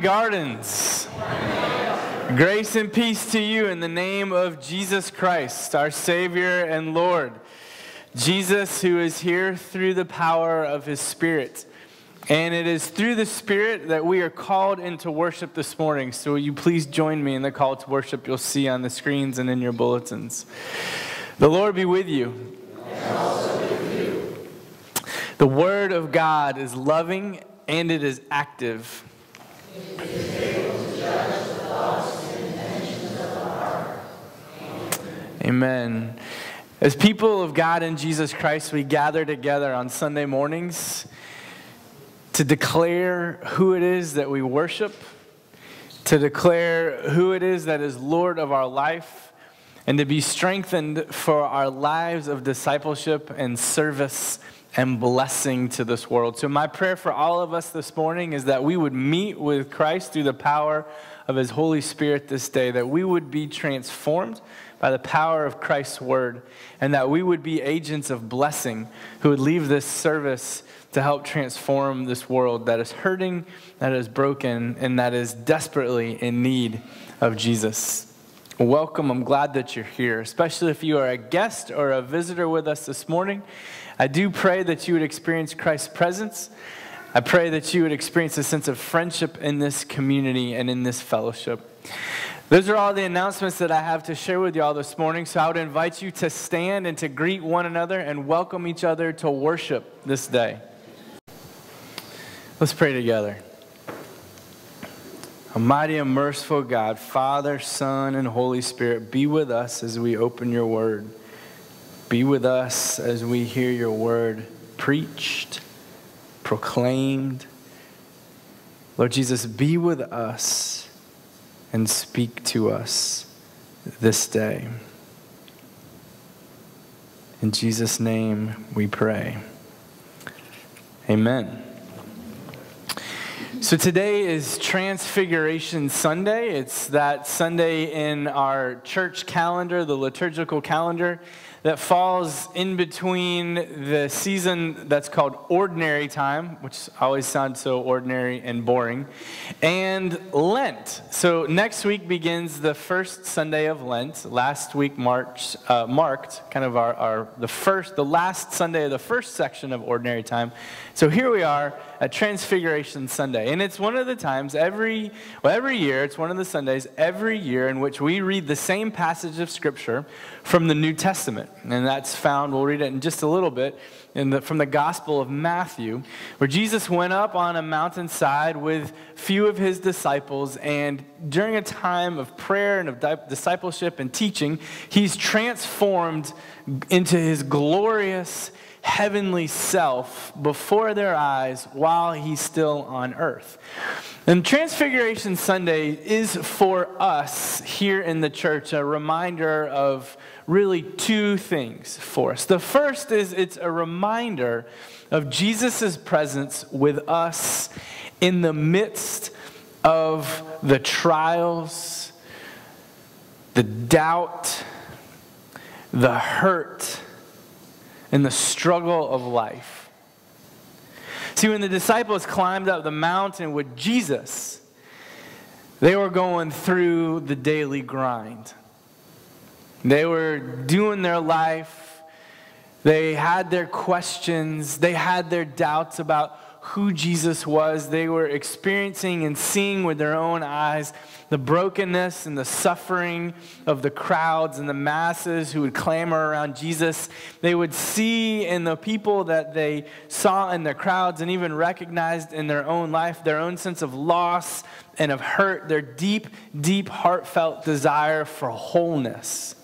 Gardens. Grace and peace to you in the name of Jesus Christ, our Savior and Lord. Jesus, who is here through the power of His Spirit. And it is through the Spirit that we are called into worship this morning. So, will you please join me in the call to worship you'll see on the screens and in your bulletins? The Lord be with you. The Word of God is loving and it is active. Amen. As people of God in Jesus Christ, we gather together on Sunday mornings to declare who it is that we worship, to declare who it is that is Lord of our life, and to be strengthened for our lives of discipleship and service and blessing to this world. So, my prayer for all of us this morning is that we would meet with Christ through the power of His Holy Spirit this day, that we would be transformed by the power of Christ's word, and that we would be agents of blessing who would leave this service to help transform this world that is hurting, that is broken, and that is desperately in need of Jesus. Welcome. I'm glad that you're here, especially if you are a guest or a visitor with us this morning. I do pray that you would experience Christ's presence. I pray that you would experience a sense of friendship in this community and in this fellowship. Those are all the announcements that I have to share with you all this morning. So I would invite you to stand and to greet one another and welcome each other to worship this day. Let's pray together. Almighty and merciful God, Father, Son, and Holy Spirit, be with us as we open your word. Be with us as we hear your word preached, proclaimed. Lord Jesus, be with us and speak to us this day. In Jesus' name we pray. Amen. So today is Transfiguration Sunday. It's that Sunday in our church calendar, the liturgical calendar that falls in between the season that's called ordinary time, which always sounds so ordinary and boring, and Lent. So next week begins the first Sunday of Lent. Last week marched, uh, marked kind of our, our the first, the last Sunday of the first section of ordinary time. So here we are at Transfiguration Sunday, and it's one of the times every well every year. It's one of the Sundays every year in which we read the same passage of Scripture from the New Testament. And that's found, we'll read it in just a little bit, the, from the Gospel of Matthew, where Jesus went up on a mountainside with few of his disciples. And during a time of prayer and of discipleship and teaching, he's transformed into his glorious heavenly self before their eyes while he's still on earth. And Transfiguration Sunday is for us here in the church a reminder of really two things for us. The first is it's a reminder of Jesus' presence with us in the midst of the trials, the doubt, the hurt, and the struggle of life. See, when the disciples climbed up the mountain with Jesus, they were going through the daily grind. They were doing their life. They had their questions. They had their doubts about who Jesus was. They were experiencing and seeing with their own eyes the brokenness and the suffering of the crowds and the masses who would clamor around Jesus. They would see in the people that they saw in the crowds and even recognized in their own life their own sense of loss and of hurt, their deep, deep, heartfelt desire for wholeness.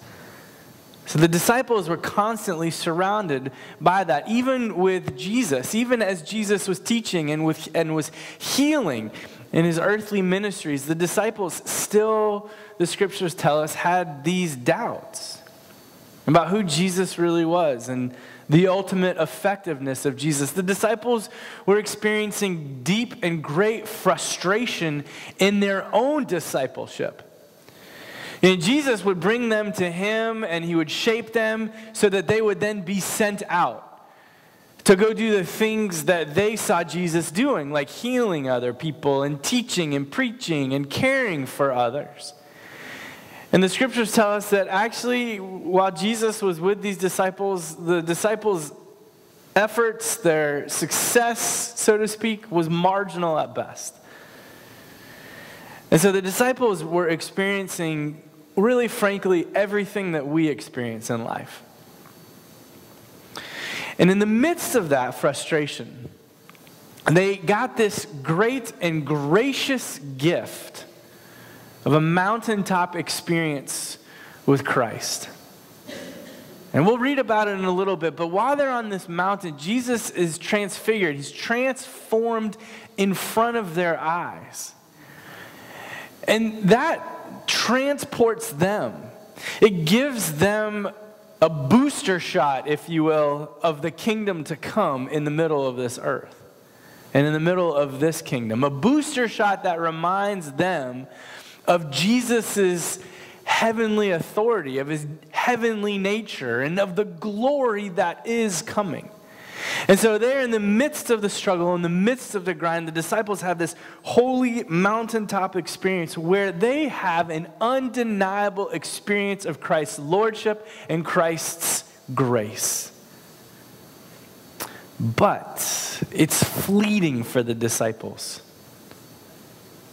So the disciples were constantly surrounded by that, even with Jesus, even as Jesus was teaching and, with, and was healing in his earthly ministries. The disciples still, the scriptures tell us, had these doubts about who Jesus really was and the ultimate effectiveness of Jesus. The disciples were experiencing deep and great frustration in their own discipleship. And Jesus would bring them to him and he would shape them so that they would then be sent out to go do the things that they saw Jesus doing, like healing other people and teaching and preaching and caring for others. And the scriptures tell us that actually, while Jesus was with these disciples, the disciples' efforts, their success, so to speak, was marginal at best. And so the disciples were experiencing, really frankly, everything that we experience in life. And in the midst of that frustration, they got this great and gracious gift of a mountaintop experience with Christ. And we'll read about it in a little bit, but while they're on this mountain, Jesus is transfigured. He's transformed in front of their eyes. And that transports them, it gives them a booster shot, if you will, of the kingdom to come in the middle of this earth and in the middle of this kingdom. A booster shot that reminds them of Jesus' heavenly authority, of his heavenly nature, and of the glory that is coming. And so, there in the midst of the struggle, in the midst of the grind, the disciples have this holy mountaintop experience where they have an undeniable experience of Christ's lordship and Christ's grace. But it's fleeting for the disciples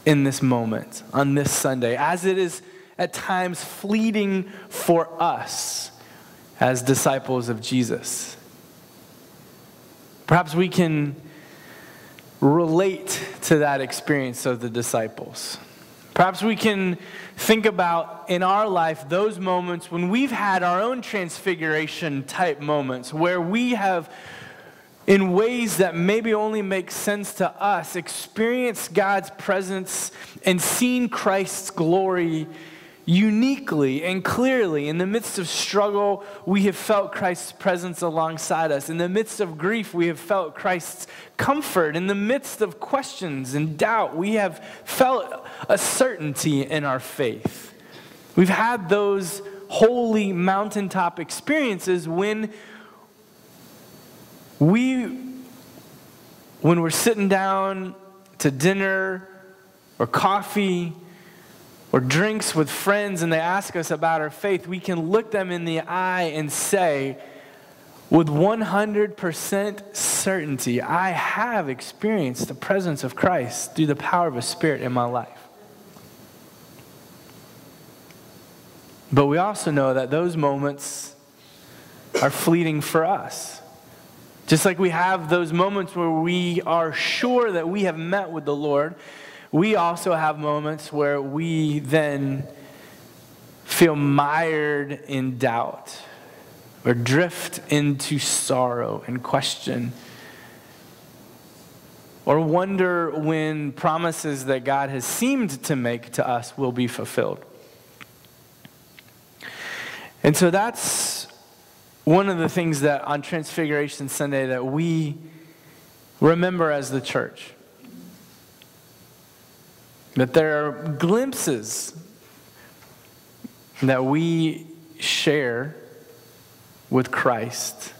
in this moment, on this Sunday, as it is at times fleeting for us as disciples of Jesus. Perhaps we can relate to that experience of the disciples. Perhaps we can think about in our life those moments when we've had our own transfiguration type moments where we have, in ways that maybe only make sense to us, experienced God's presence and seen Christ's glory uniquely and clearly. In the midst of struggle, we have felt Christ's presence alongside us. In the midst of grief, we have felt Christ's comfort. In the midst of questions and doubt, we have felt a certainty in our faith. We've had those holy mountaintop experiences when we when we're sitting down to dinner or coffee or drinks with friends and they ask us about our faith, we can look them in the eye and say, with 100% certainty, I have experienced the presence of Christ through the power of a Spirit in my life. But we also know that those moments are fleeting for us. Just like we have those moments where we are sure that we have met with the Lord, we also have moments where we then feel mired in doubt or drift into sorrow and question or wonder when promises that God has seemed to make to us will be fulfilled. And so that's one of the things that on Transfiguration Sunday that we remember as the church. That there are glimpses that we share with Christ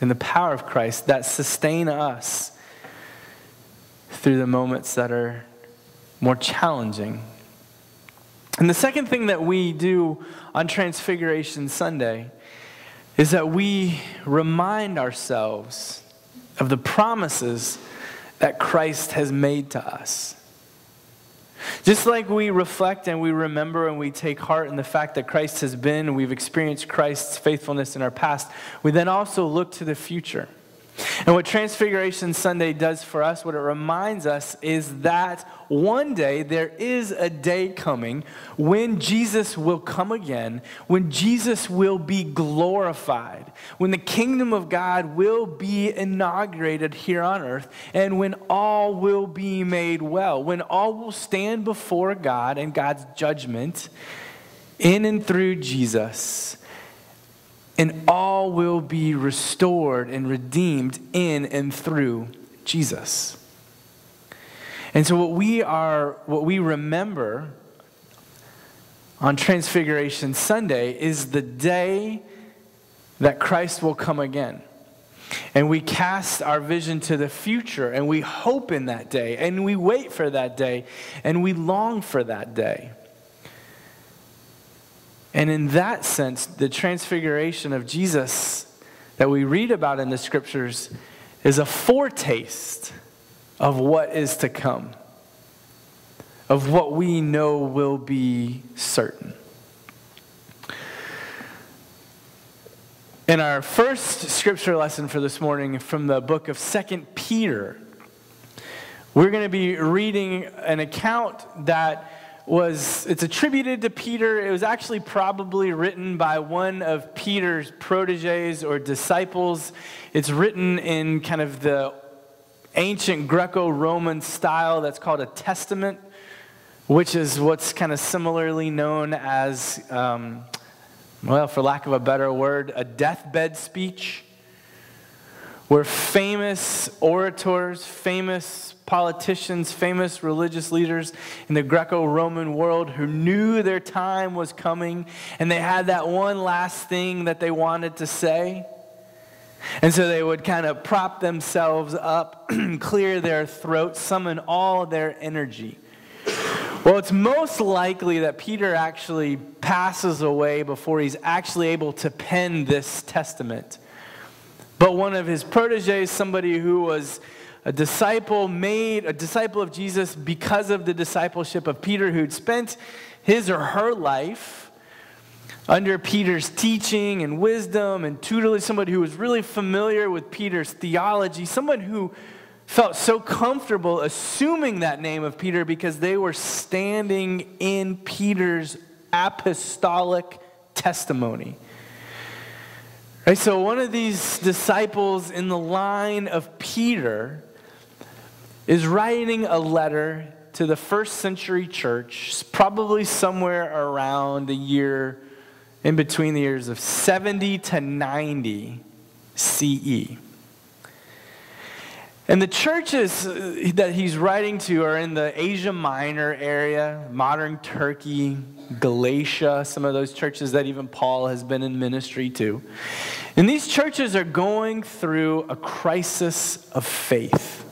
and the power of Christ that sustain us through the moments that are more challenging. And the second thing that we do on Transfiguration Sunday is that we remind ourselves of the promises that Christ has made to us. Just like we reflect and we remember and we take heart in the fact that Christ has been and we've experienced Christ's faithfulness in our past, we then also look to the future. And what Transfiguration Sunday does for us, what it reminds us, is that one day there is a day coming when Jesus will come again, when Jesus will be glorified, when the kingdom of God will be inaugurated here on earth, and when all will be made well, when all will stand before God and God's judgment in and through Jesus and all will be restored and redeemed in and through Jesus. And so what we are what we remember on Transfiguration Sunday is the day that Christ will come again. And we cast our vision to the future and we hope in that day and we wait for that day and we long for that day. And in that sense, the transfiguration of Jesus that we read about in the scriptures is a foretaste of what is to come, of what we know will be certain. In our first scripture lesson for this morning from the book of Second Peter, we're going to be reading an account that was it's attributed to Peter. It was actually probably written by one of Peter's proteges or disciples. It's written in kind of the ancient Greco-Roman style that's called a testament, which is what's kind of similarly known as um, well, for lack of a better word, a deathbed speech where famous orators, famous politicians, famous religious leaders in the Greco Roman world who knew their time was coming and they had that one last thing that they wanted to say. And so they would kind of prop themselves up, clear their throats, summon all their energy. Well, it's most likely that Peter actually passes away before he's actually able to pen this testament. But one of his proteges, somebody who was a disciple made, a disciple of Jesus because of the discipleship of Peter, who'd spent his or her life under Peter's teaching and wisdom and tutelage, somebody who was really familiar with Peter's theology, someone who felt so comfortable assuming that name of Peter because they were standing in Peter's apostolic testimony. Right, so one of these disciples in the line of Peter is writing a letter to the first century church, probably somewhere around the year in between the years of 70 to 90 CE. And the churches uh, that he's writing to are in the Asia Minor area, modern Turkey, Galatia, some of those churches that even Paul has been in ministry to. And these churches are going through a crisis of faith.